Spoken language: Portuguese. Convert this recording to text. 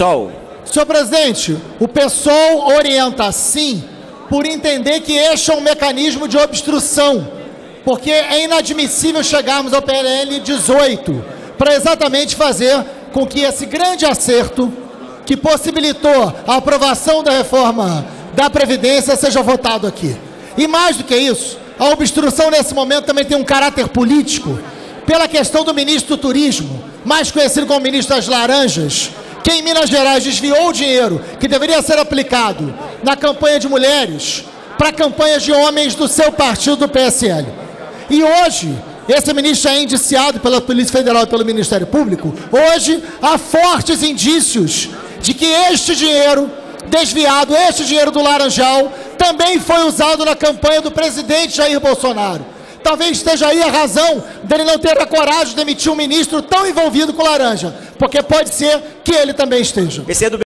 PSOL. Senhor presidente, o PSOL orienta sim por entender que este é um mecanismo de obstrução, porque é inadmissível chegarmos ao PLL 18 para exatamente fazer com que esse grande acerto que possibilitou a aprovação da reforma da Previdência seja votado aqui. E mais do que isso, a obstrução nesse momento também tem um caráter político pela questão do ministro do Turismo, mais conhecido como ministro das Laranjas, que em Minas Gerais desviou o dinheiro que deveria ser aplicado na campanha de mulheres para campanhas de homens do seu partido do PSL. E hoje, esse ministro é indiciado pela Polícia Federal e pelo Ministério Público. Hoje, há fortes indícios de que este dinheiro desviado, este dinheiro do Laranjal, também foi usado na campanha do presidente Jair Bolsonaro. Talvez esteja aí a razão dele não ter a coragem de demitir um ministro tão envolvido com laranja, porque pode ser que ele também esteja.